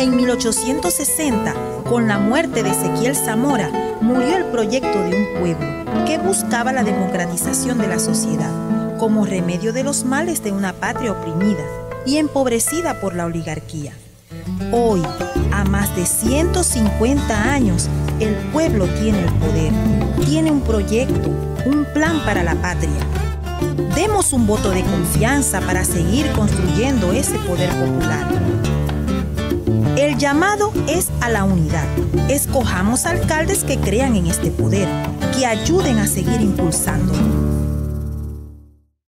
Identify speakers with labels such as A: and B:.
A: En 1860, con la muerte de Ezequiel Zamora, murió el proyecto de un pueblo que buscaba la democratización de la sociedad como remedio de los males de una patria oprimida y empobrecida por la oligarquía. Hoy, a más de 150 años, el pueblo tiene el poder, tiene un proyecto, un plan para la patria. Demos un voto de confianza para seguir construyendo ese poder popular. El llamado es a la unidad. Escojamos alcaldes que crean en este poder, que ayuden a seguir impulsándolo.